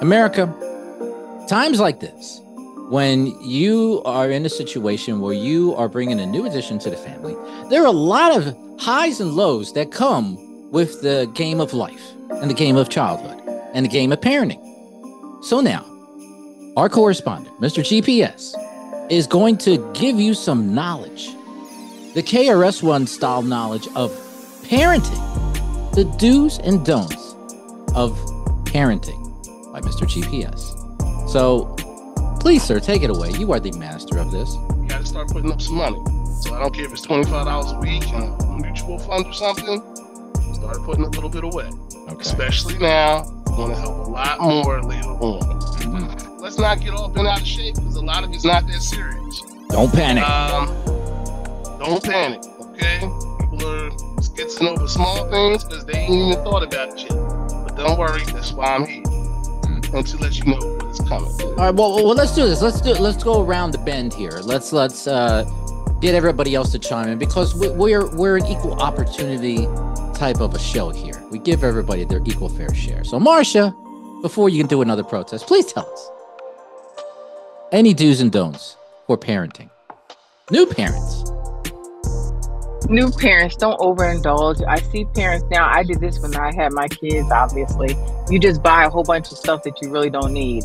America, times like this, when you are in a situation where you are bringing a new addition to the family, there are a lot of highs and lows that come with the game of life and the game of childhood and the game of parenting. So now, our correspondent, Mr. GPS, is going to give you some knowledge, the KRS One style knowledge of parenting, the do's and don'ts of parenting by Mr. GPS. So, please, sir, take it away. You are the master of this. You got to start putting up some money. So I don't care if it's twenty five dollars a week in a mutual fund or something. Start putting a little bit away. Okay. Especially now, going to help a lot more later on. Mhm. Let's not get all bent out of shape because a lot of it's not that serious. Don't panic. Um, don't panic, okay? People are skitzing over small things because they ain't even thought about it yet. But don't worry, that's why I'm here. And to let you know what's coming. All right, well, well, let's do this. Let's do. Let's go around the bend here. Let's let's uh, get everybody else to chime in because we, we're we're an equal opportunity type of a show here. We give everybody their equal fair share. So, Marcia, before you can do another protest, please tell us any do's and don'ts for parenting. New parents. New parents don't overindulge. I see parents now. I did this when I had my kids, obviously. You just buy a whole bunch of stuff that you really don't need.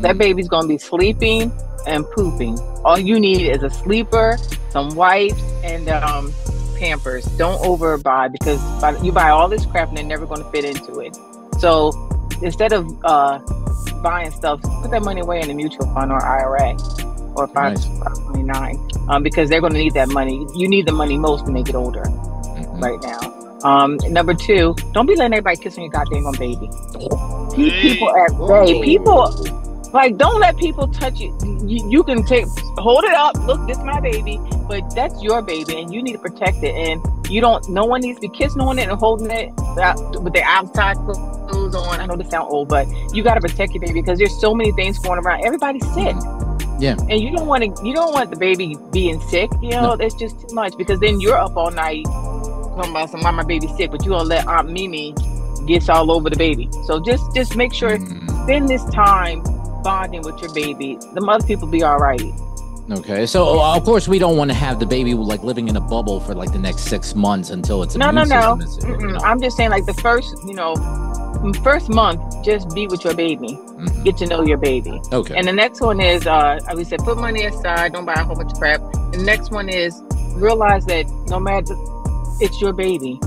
That Mm. baby's going to be sleeping and pooping. All you need is a sleeper, some wipes, and um, Pampers. Don't overbuy because you buy all this crap and they're never going to fit into it. So instead of uh, buying stuff, put that money away in a mutual fund or IRA or five Nice. five twenty nine, um, because they're going to need that money. You need the money most when they get older. Mhm. Right now. Um, number two, don't be letting everybody kiss on your goddamn on baby. Keep people at bay. People like don't let people touch you. you. You can take hold it up. Look, this is my baby, but that's your baby, and you need to protect it. And you don't. No one needs to be kissing on it and holding it without- with their outside clothes on. I know this sound old, but you got to protect your baby because there's so many things going around. Everybody's sick. Yeah. And you don't want to. You don't want the baby being sick. You know, No. that's just too much because then you're up all night talking about some why my baby's sick, but you don't let Aunt Mimi gets all over the baby. So just just make sure Mhm. spend this time bonding with your baby. The mother people be all right. Okay, so uh, of course we don't want to have the baby like living in a bubble for like the next six months until it's No, no, no. system Mm-mm. no. I'm just saying, like the first, you know, first month, just be with your baby, Mhm. get to know your baby. Okay. And the next one is, uh, we said, put money aside, don't buy a whole bunch of crap. The next one is realize that no matter, it's your baby.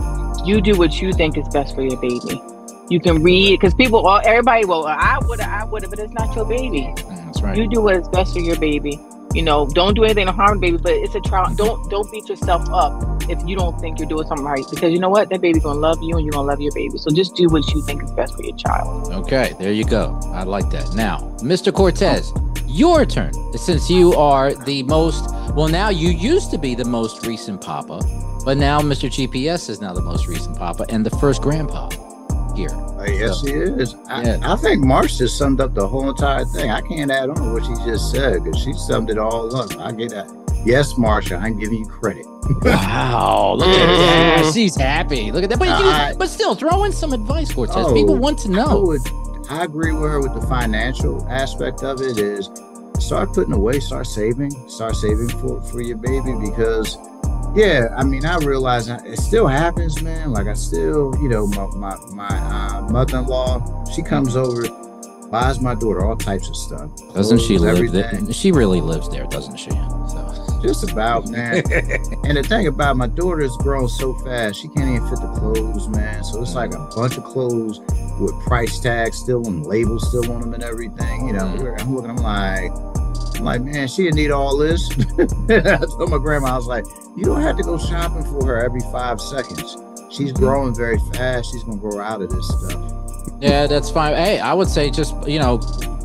You do what you think is best for your baby. You can read because people, all everybody, well, I would I would but it's not your baby. Mm, That's right. You do what is best for your baby. You know, don't do anything to harm the baby, but it's a trial. Don't don't beat yourself up if you don't think you're doing something right because you know what, that baby's gonna love you and you're gonna love your baby. So just do what you think is best for your child. Okay, there you go. I like that. Now, Mr. Cortez, your turn. Since you are the most, well, now you used to be the most recent Papa, but now Mr. GPS is now the most recent Papa and the first grandpa here. Yes, he is. I, Yeah. I think Marsh just summed up the whole entire thing. I can't add on to what she just said because she summed it all up. I get that. Yes, Marsha, I'm giving you credit. Wow, look at that. She's happy. Look at that. But, I- but still, throw in some advice, Cortez. Oh, People want to I know. would, I agree with her with the financial aspect of it. Is start putting away, start saving, start saving for for your baby because, yeah, I mean, I realize it still happens, man. Like I still, you know, my my my uh, mother-in-law, she comes over, buys my daughter all types of stuff. Doesn't she live there? She really lives there, doesn't she? So. Just about, man. and the thing about my daughter's grown so fast, she can't even fit the clothes, man. So it's like a bunch of clothes with price tags still and labels still on them and everything. You know, Mhm. I'm looking, I'm like, I'm like, man, she didn't need all this. I told my grandma, I was like, you don't have to go shopping for her every five seconds. She's growing very fast. She's gonna grow out of this stuff. Yeah, that's fine. Hey, I would say just you know,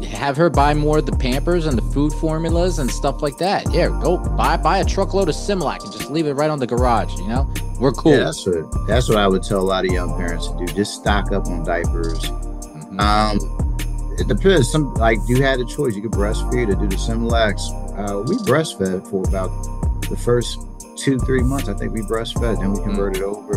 have her buy more of the Pampers and the food formulas and stuff like that. Yeah, go buy buy a truckload of Similac and just leave it right on the garage. You know, we're cool. Yeah, that's what that's what I would tell a lot of young parents to do. Just stock up on diapers. Mhm. Um, it depends. Some like you had a choice. You could breastfeed or do the Similacs. Uh, we breastfed for about the first two, three months. I think we breastfed, then we converted over.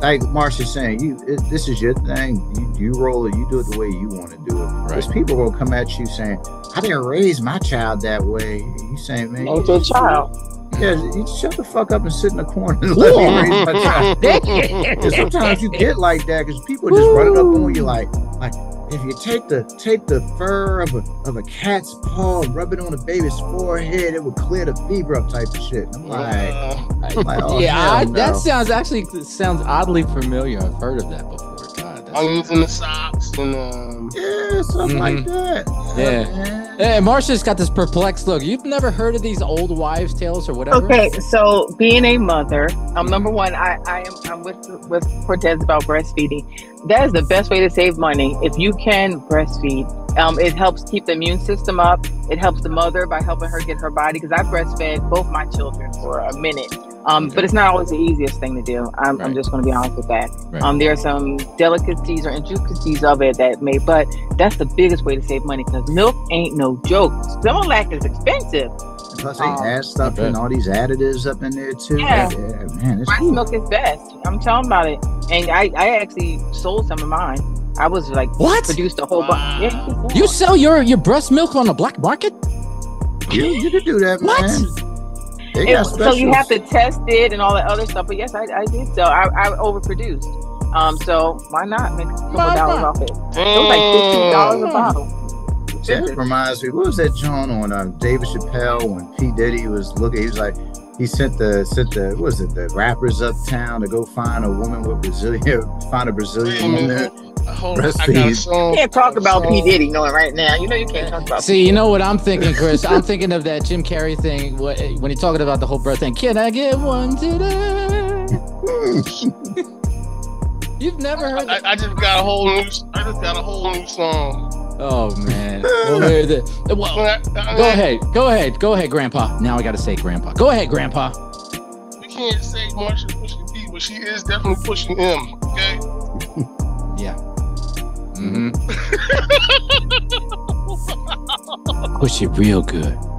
Like Marsha's saying, you it, this is your thing. You, you roll it. You do it the way you want to do it. Because Right. people will come at you saying, "I didn't raise my child that way." You saying, "Man, Ain't your child. yeah, you shut the fuck up and sit in the corner and let me raise my child." Sometimes you get like that because people just run it up on you like, like if you take the take the fur of a of a cat's paw, and rub it on a baby's forehead, it would clear the fever up type of shit. I'm like, Uh, like oh, yeah, I, no. that sounds actually sounds oddly familiar. I've heard of that before. God, that's, onions in the socks and um, yeah, something like that. Yeah. man. Hey, Marsha's got this perplexed look. You've never heard of these old wives' tales or whatever? Okay, so being a mother, um, number one, I, I am I'm with with Cortez about breastfeeding. That is the best way to save money. If you can breastfeed, um, it helps keep the immune system up. It helps the mother by helping her get her body. Because I breastfed both my children for a minute, um, but it's not always the easiest thing to do. I'm, I'm just going to be honest with that. Right. Um, there are some delicacies or intricacies of it that may, but that's the biggest way to save money because milk ain't no joke. Similac is expensive. Plus they Um, add stuff and all these additives up in there too. Yeah. man, it's Breast milk is best. I'm telling about it. And I, I actually sold some of mine. I was like What? produced a whole bunch. Wow. Yeah, you sell. sell your your breast milk on the black market? you, you can do that, What? man. They It- got so you have to test it and all that other stuff. But yes, I, I did so. I, I overproduced. Um, so why not make a couple Why dollars off it? It was like fifteen dollars a Mm. bottle. That reminds me, what was that John on um, David Chappelle when P Diddy was looking? He was like, he sent the sent the what was it the rappers uptown to go find a woman with Brazilian, find a Wait a Brazilian woman. Hold on. I got a song. You can't talk about P Diddy knowing right now. You know you can't talk about. See, you know what I'm thinking, Chris? I'm thinking of that Jim Carrey thing when he's talking about the whole breath thing. Can I get one today? You've never heard that? I, I just got a whole new. I just got a whole new song. Oh man. Well, there- there- well, When I- I- go ahead. Go ahead. Go ahead, Grandpa. Now I got to say, Grandpa. Go ahead, Grandpa. We can't say Marsha pushing P, but she is definitely pushing him. Okay. Yeah. Mm-hmm. Push it real good.